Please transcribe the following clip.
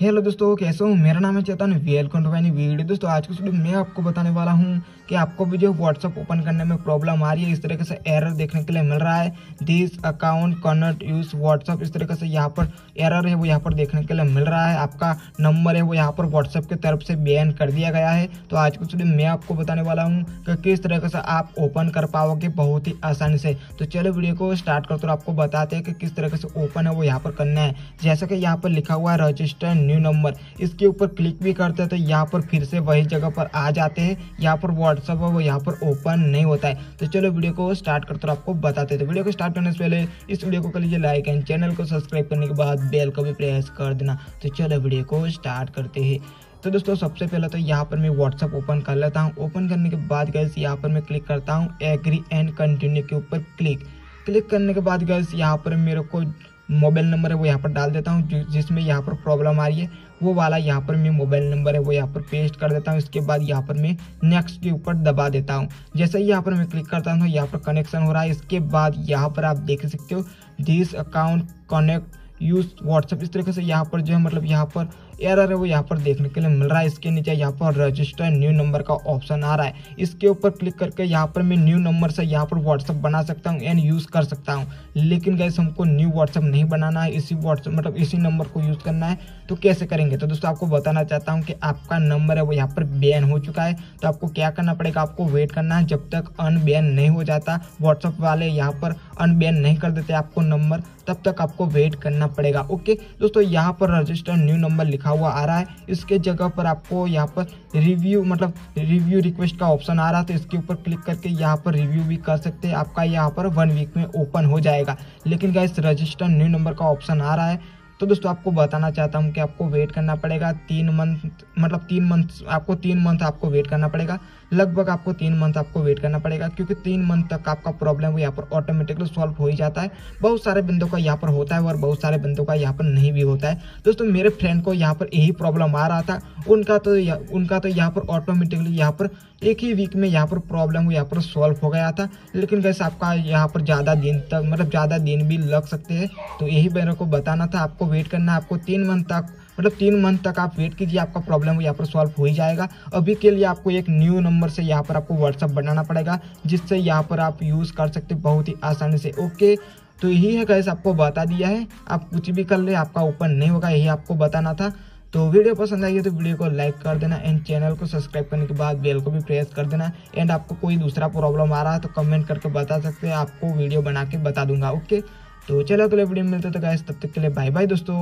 Hello दोस्तों, कैसे हो? मेरा नाम है Chetan. Welcome to my video दोस्तों, आज की वीडियो में आपको बताने वाला हूँ कि आपको भी जो व्हाट्सअप ओपन करने में प्रॉब्लम आ रही है, इस तरीके से एरर देखने के लिए मिल रहा है। This account can't use WhatsApp इस तरीके से यहाँ पर एरर है, वो यहाँ पर देखने के लिए मिल रहा है। आपका नंबर है, वो यहाँ पर व्हाट्सअप की तरफ़ से बैन कर दिया गया है। तो आज की वीडियो मैं आपको बताने वाला हूँ कि किस तरीके से आप ओपन कर पाओगे बहुत ही आसानी से। तो चलो वीडियो को स्टार्ट करते तो आपको बताते हैं कि किस तरीके से ओपन है, वो यहाँ पर करना है। जैसा कि यहाँ पर लिखा हुआ है रजिस्टर न्यू नंबर इसके ऊपर क्लिक भी करते हैं तो यहाँ पर फिर से वही जगह पर आ जाते हैं। यहाँ पर व्हाट्सअप है, वो यहाँ पर ओपन नहीं होता है। तो चलो वीडियो को स्टार्ट करते तो आपको बताते थे वीडियो को स्टार्ट करने से पहले इस वीडियो को कर लीजिए लाइक एंड चैनल को सब्सक्राइब करने के बाद बेल को भी प्रेस कर देना। तो चलो वीडियो को स्टार्ट करते हैं। तो दोस्तों, सबसे पहले तो यहाँ पर मैं व्हाट्सअप ओपन कर लेता हूँ। ओपन करने के बाद गैस यहाँ पर मैं क्लिक करता हूँ एग्री एंड कंटिन्यू के ऊपर क्लिक क्लिक करने के बाद गैस यहाँ पर मेरे को मोबाइल नंबर है वो यहाँ पर डाल देता हूँ जिसमें यहाँ पर प्रॉब्लम आ रही है वो वाला यहाँ पर मैं मोबाइल नंबर है वो यहाँ पर पेस्ट कर देता हूँ इसके बाद यहाँ पर मैं नेक्स्ट के ऊपर दबा देता हूँ जैसे ही यहाँ पर मैं क्लिक करता हूँ यहाँ पर कनेक्शन हो रहा है इसके बाद यहाँ पर आप देख सकते हो this account connect use WhatsApp इस तरीके से यहाँ पर जो है मतलब यहाँ पर एरर है, वो यहाँ पर देखने के लिए मिल रहा है। इसके नीचे यहाँ पर रजिस्टर न्यू नंबर का ऑप्शन आ रहा है। इसके ऊपर क्लिक करके यहाँ पर मैं न्यू नंबर से यहाँ पर व्हाट्सअप बना सकता हूँ एंड यूज़ कर सकता हूँ। लेकिन गैस हमको न्यू व्हाट्सअप नहीं बनाना है। इसी व्हाट्सअप मतलब इसी नंबर को यूज़ करना है। तो कैसे करेंगे? तो दोस्तों, आपको बताना चाहता हूँ कि आपका नंबर है, वो यहाँ पर बैन हो चुका है। तो आपको क्या करना पड़ेगा? आपको वेट करना है। जब तक अनबैन नहीं हो जाता व्हाट्सअप वाले यहाँ पर अनबैन नहीं कर देते आपको नंबर तब तक आपको वेट करना पड़ेगा। ओके दोस्तों, यहाँ पर रजिस्टर न्यू नंबर लिखा हुआ आ रहा है। इसके जगह पर आपको यहाँ पर रिव्यू मतलब रिव्यू रिक्वेस्ट का ऑप्शन आ रहा है तो इसके ऊपर क्लिक करके यहाँ पर रिव्यू भी कर सकते हैं। आपका यहाँ पर वन वीक में ओपन हो जाएगा। लेकिन गैस रजिस्टर न्यू नंबर का ऑप्शन आ रहा है। तो दोस्तों, आपको बताना चाहता हूँ कि आपको वेट करना पड़ेगा तीन मंथ मतलब तीन मंथ आपको तीन मंथ आपको वेट करना पड़ेगा। लगभग आपको तीन मंथ आपको वेट करना पड़ेगा, क्योंकि तीन मंथ तक आपका प्रॉब्लम यहाँ पर ऑटोमेटिकली सॉल्व हो ही जाता है। बहुत सारे बंदों का यहाँ पर होता है और बहुत सारे बंदों का यहाँ पर नहीं भी होता है। दोस्तों, मेरे फ्रेंड को यहाँ पर यही प्रॉब्लम आ रहा था। उनका तो उनका तो यहाँ पर ऑटोमेटिकली यहाँ पर एक ही वीक में यहाँ पर प्रॉब्लम यहाँ पर सॉल्व हो गया था। लेकिन कैसे आपका यहाँ पर ज़्यादा दिन तक मतलब ज़्यादा दिन भी लग सकते हैं। तो यही मेरे को बताना था, आपको वेट करना है आपको तीन मंथ तक मतलब तीन मंथ तक आप वेट कीजिए, आपका प्रॉब्लम यहाँ पर सॉल्व हो ही जाएगा। अभी के लिए आपको एक न्यू नंबर से यहाँ पर आपको व्हाट्सअप बनाना पड़ेगा, जिससे यहाँ पर आप यूज़ कर सकते बहुत ही आसानी से। ओके तो यही है कैसे आपको बता दिया है। आप कुछ भी कर ले, आपका ओपन नहीं होगा, यही आपको बताना था। तो वीडियो पसंद आई है तो वीडियो को लाइक कर देना एंड चैनल को सब्सक्राइब करने के बाद बेल को भी प्रेस कर देना। एंड आपको कोई दूसरा प्रॉब्लम आ रहा है तो कमेंट करके बता सकते हैं, आपको वीडियो बना के बता दूँगा। ओके तो चलो अगले वीडियो में मिलते तो गाइस तब तक के लिए बाय बाय दोस्तों।